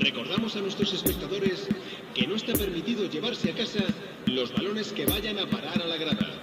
Recordamos a nuestros espectadores que no está permitido llevarse a casa los balones que vayan a parar a la grada.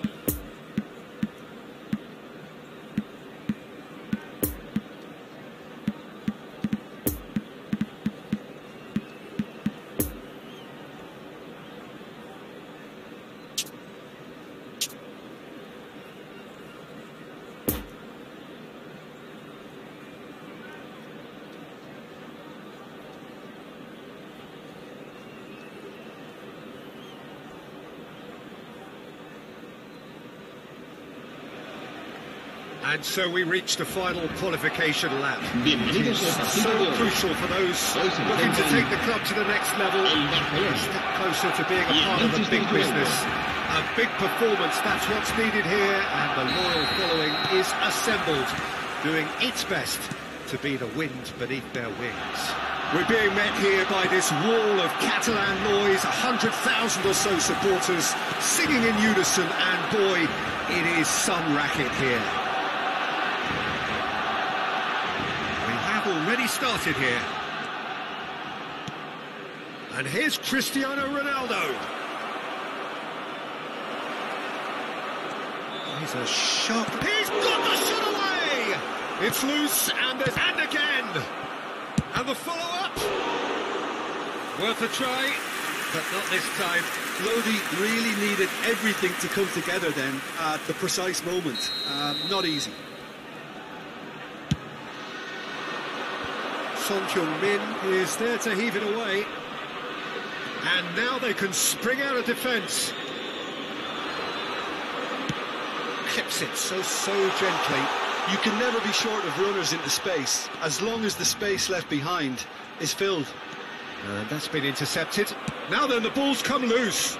And so we reach the final qualification lap. So partido de hoy. crucial for those looking to take the club to the next level. A step closer to being a part of the big business. A big performance, that's what's needed here, and the loyal following is assembled, doing its best to be the wind beneath their wings. We're being met here by this wall of Catalan noise, 100,000 or so supporters singing in unison, and boy, it is some racket here. We have already started here. And here's Cristiano Ronaldo. He's a sharp... He's got the shot away! It's loose, and there's... And again! And the follow-up! Worth a try, but not this time. Lodi really needed everything to come together then at the precise moment. Um, not easy. Son Heung-min is there to heave it away. And now they can spring out of defence. Clips it so, so gently. You can never be short of runners into space, as long as the space left behind is filled. And that's been intercepted. Now then, the ball's come loose.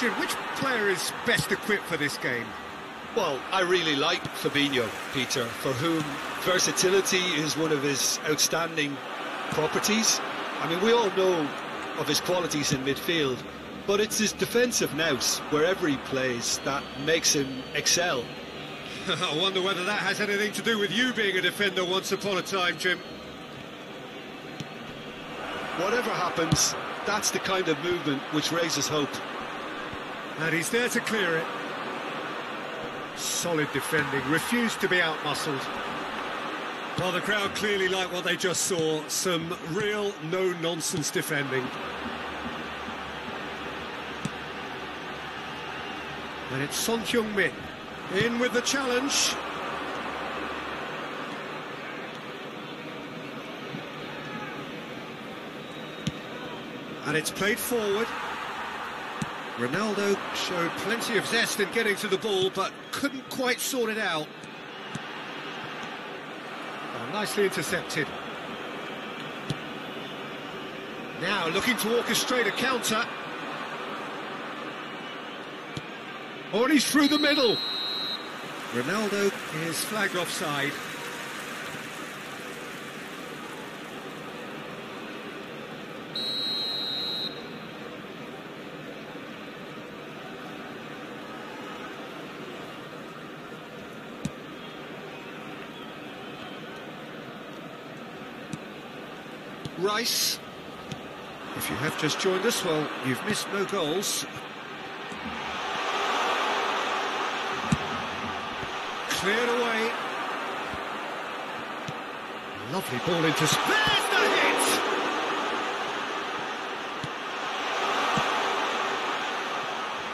Jim, which player is best equipped for this game? Well, I really like Fabinho, Peter, for whom versatility is one of his outstanding properties. I mean, we all know of his qualities in midfield, but it's his defensive nous, wherever he plays, that makes him excel. I wonder whether that has anything to do with you being a defender once upon a time, Jim. Whatever happens, that's the kind of movement which raises hope. And he's there to clear it. Solid defending, refused to be outmuscled. Well, the crowd clearly like what they just saw. Some real no-nonsense defending. And it's Son Heung-min. In with the challenge. And it's played forward. Ronaldo showed plenty of zest in getting to the ball, but couldn't quite sort it out. Oh, nicely intercepted. Now looking to orchestrate a counter. Oh, he's through the middle. Ronaldo is flagged offside. Rice. If you have just joined us, well, you've missed no goals. Cleared away. Lovely ball into... There's the hit!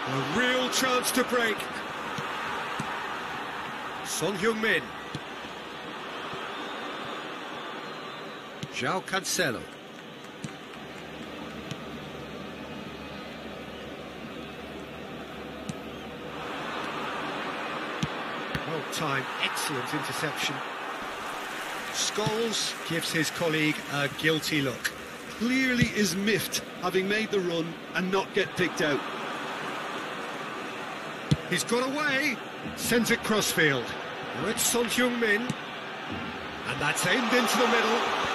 A real chance to break. Son Heung-min. João Cancelo. Well timed, excellent interception. Scholes gives his colleague a guilty look. Clearly is miffed having made the run and not get picked out. He's got away, sends it crossfield. Now it's Son Heung-min, and that's aimed into the middle.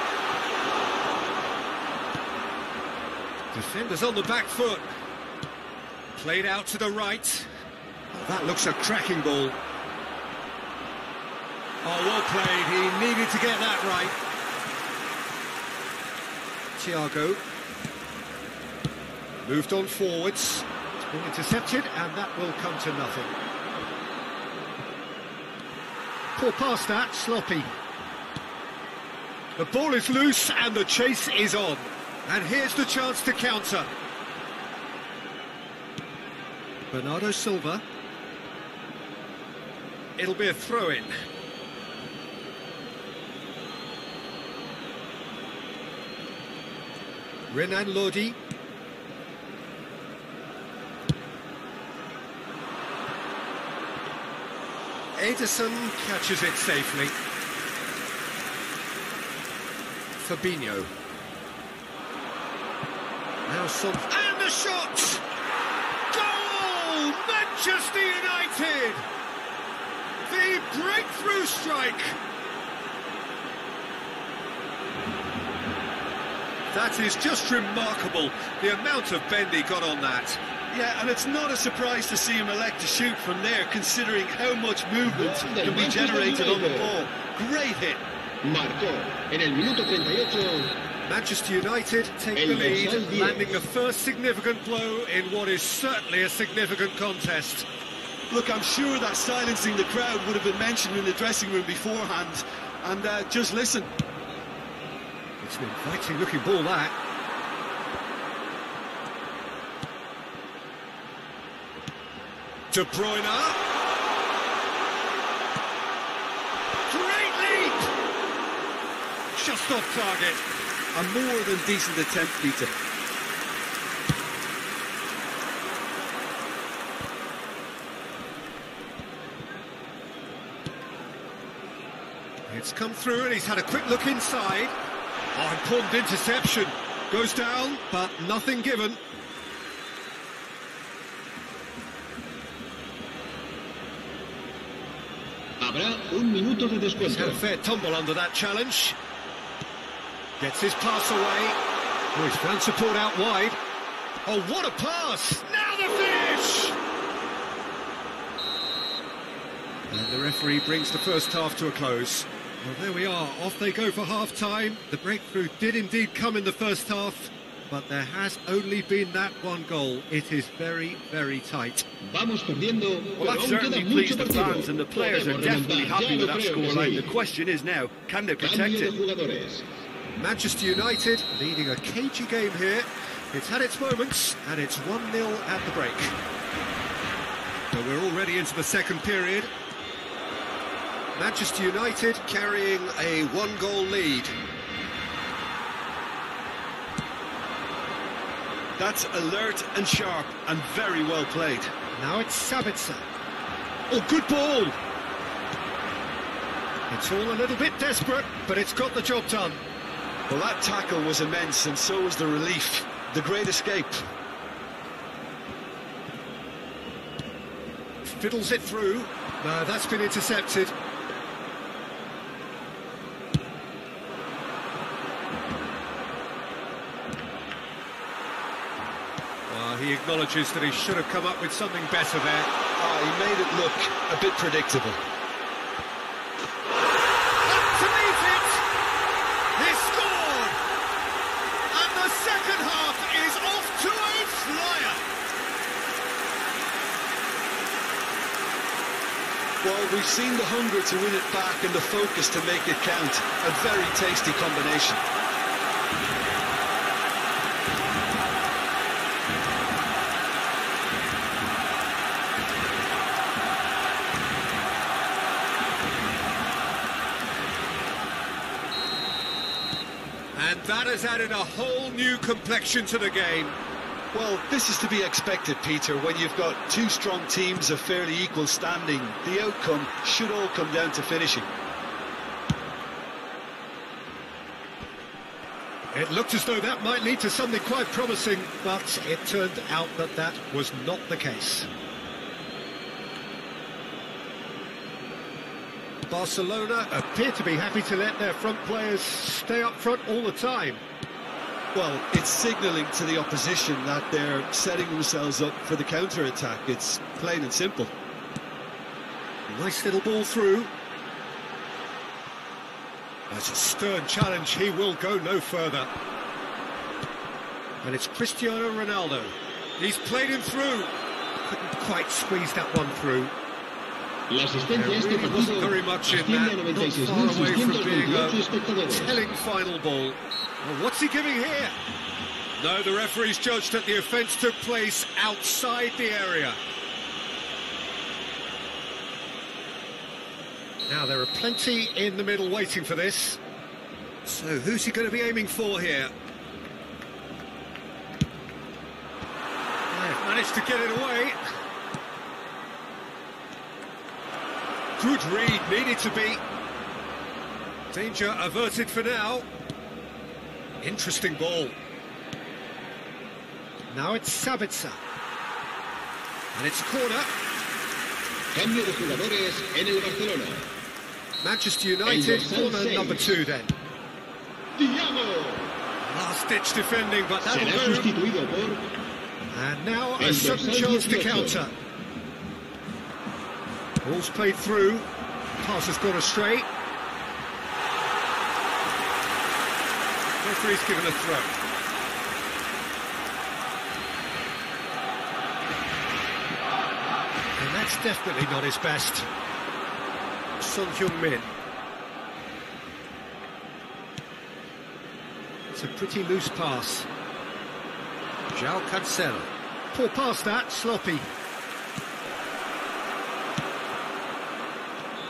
Defenders on the back foot. Played out to the right. Oh, that looks a cracking ball. Oh, well played. He needed to get that right. Thiago. Moved on forwards. It's been intercepted, and that will come to nothing. Poor pass that, sloppy. The ball is loose, and the chase is on. And here's the chance to counter. Bernardo Silva. It'll be a throw-in. Renan Lodi. Ederson catches it safely. Fabinho. Now some... And the shot! Goal! Manchester United! The breakthrough strike! That is just remarkable, the amount of bend he got on that. Yeah, and it's not a surprise to see him elect to shoot from there, considering how much movement can be generated on the ball. Great hit. Marcó en el minuto 38 Manchester United take the lead, landing the first significant blow in what is certainly a significant contest. Look, I'm sure that silencing the crowd would have been mentioned in the dressing room beforehand. And uh, just listen. It's an inviting looking ball, that. De Bruyne. Great lead! Just off target. A more than decent attempt, Peter. It's come through and he's had a quick look inside. Oh, important interception. Goes down, but nothing given. habrá un minuto de He's had a fair tumble under that challenge. Gets his pass away. Oh, he's found support out wide. Oh, what a pass! Now the finish! And the referee brings the first half to a close. Well, there we are. Off they go for half-time. The breakthrough did indeed come in the first half, but there has only been that one goal. It is very, very tight. Vamos perdiendo, Well, that certainly pleased the fans, and the players are definitely happy with that creo scoreline. The question is now, can they protect it? Manchester United leading a cagey game here. It's had its moments, and it's 1-0 at the break. But we're already into the second period. Manchester United carrying a one-goal lead. That's alert and sharp and very well played. Now it's Sabitzer. Oh, good ball! It's all a little bit desperate, but it's got the job done. Well, that tackle was immense, and so was the relief. The great escape. Fiddles it through. No, that's been intercepted. Well, he acknowledges that he should have come up with something better there. Ah, he made it look a bit predictable. to meet it! He scored! And the second half is off to a flyer! Well, we've seen the hunger to win it back and the focus to make it count. A very tasty combination. And that has added a whole new complexion to the game. Well, this is to be expected, Peter, when you've got two strong teams of fairly equal standing. The outcome should all come down to finishing. It looked as though that might lead to something quite promising, but it turned out that that was not the case. Barcelona appear to be happy to let their front players stay up front all the time. Well, it's signalling to the opposition that they're setting themselves up for the counter-attack. It's plain and simple. Nice little ball through. That's a stern challenge. He will go no further. And it's Cristiano Ronaldo. He's played him through. Couldn't quite squeeze that one through. La asistencia a este There really wasn't very much in that. a Not far away from being 96.628 a espectadores. telling final ball. Well, what's he giving here? No, the referee's judged that the offence took place outside the area. Now, there are plenty in the middle waiting for this. So, who's he going to be aiming for here? They've managed to get it away. Good read, needed to be. Danger averted for now. Interesting ball. Now it's Sabitzer. And it's a corner. Cambio de jugadores en el Barcelona. Manchester United, dorsal corner seis. number two then. Diago Last-ditch defending, but that'll será do. sustituido por And now a El sudden chance to counter. Ball's played through. Pass has gone astray. Referee's given a throw. And that's definitely not his best. Son Heung-min. It's a pretty loose pass. João Cancelo. Poor pass that, sloppy.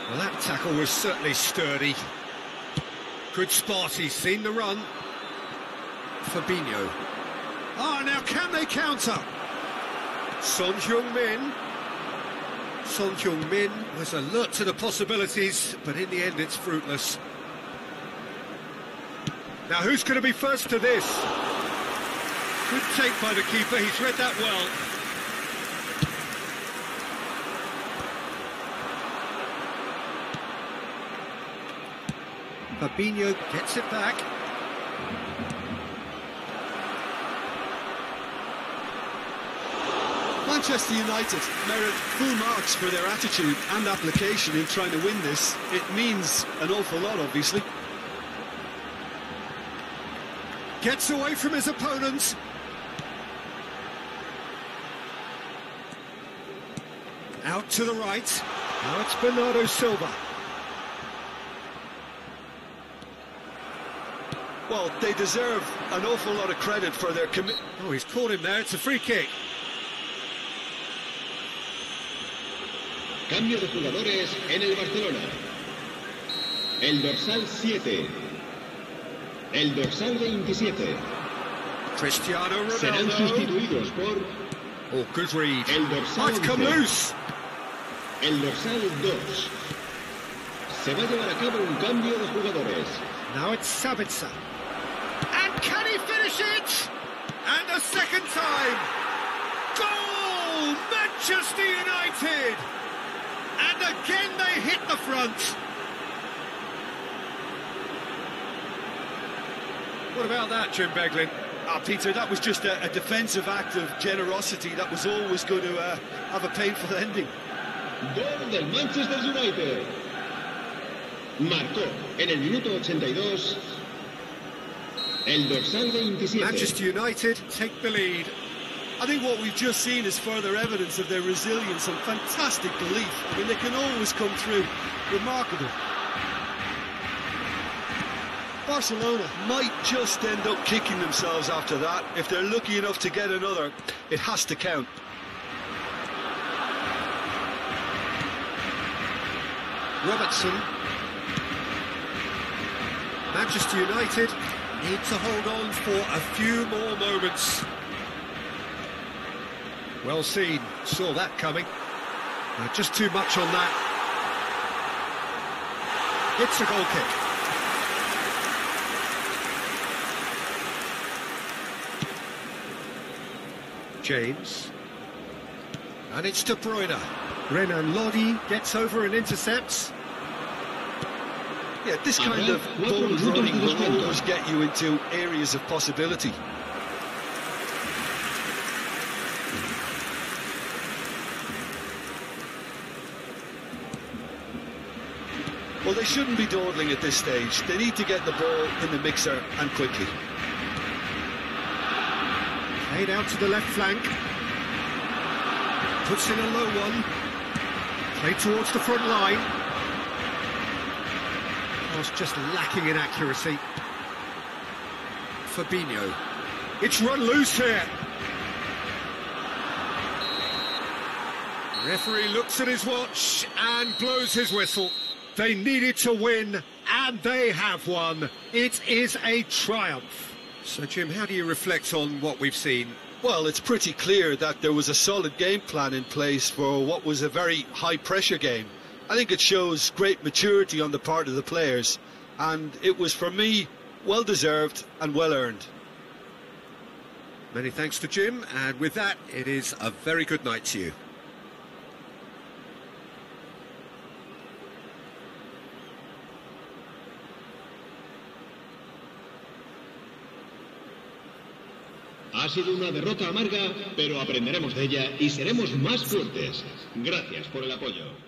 Well, that tackle was certainly sturdy. Good spot, he's seen the run. Fabinho. Ah, now can they counter? Son Heung-min. Son Heung-min was alert to the possibilities, but in the end it's fruitless. Now who's going to be first to this? Good take by the keeper, he's read that well. Fabinho gets it back. Manchester United merit full marks for their attitude and application in trying to win this. It means an awful lot, obviously. Gets away from his opponents. Out to the right. Now it's Bernardo Silva. Well, they deserve an awful lot of credit for their commitment. Oh, he's caught him there. It's a free kick. Cambio de jugadores en el Barcelona. El dorsal 7. El dorsal 27. Cristiano Serán Ronaldo. sustituidos por Oh, good read. El dorsal Might come 11. loose. el dorsal 2. Se va a llevar a cabo un cambio de jugadores. Now it's Sabitzer. And can he finish it? And a second time. Goal! Manchester United! And again they hit the front. What about that, Jim Beglin? Ah, Peter, that was just a, a defensive act of generosity that was always going to uh, have a painful ending. Gol del Manchester United. Marcó en el minuto 82 el dorsal 27. Manchester United take the lead. I think what we've just seen is further evidence of their resilience and fantastic belief. I mean, they can always come through. Remarkable. Barcelona might just end up kicking themselves after that. If they're lucky enough to get another, it has to count. Robertson. Manchester United need to hold on for a few more moments. Well seen, saw that coming. Uh, just too much on that. It's a goal kick. James. And it's De Bruyne. Renan Lodi gets over and intercepts. Yeah, this kind of bold running will always get you into areas of possibility. Well, they shouldn't be dawdling at this stage. They need to get the ball in the mixer and quickly. Played out to the left flank. Puts in a low one. Played towards the front line. Oh, Was just lacking in accuracy. Fabinho. It's run loose here. Referee looks at his watch and blows his whistle. They needed to win, and they have won. It is a triumph. So, Jim, how do you reflect on what we've seen? Well, it's pretty clear that there was a solid game plan in place for what was a very high-pressure game. I think it shows great maturity on the part of the players, and it was, for me, well-deserved and well-earned. Many thanks to Jim, and with that, it is a very good night to you. Ha sido una derrota amarga, pero aprenderemos de ella y seremos más fuertes. Gracias por el apoyo.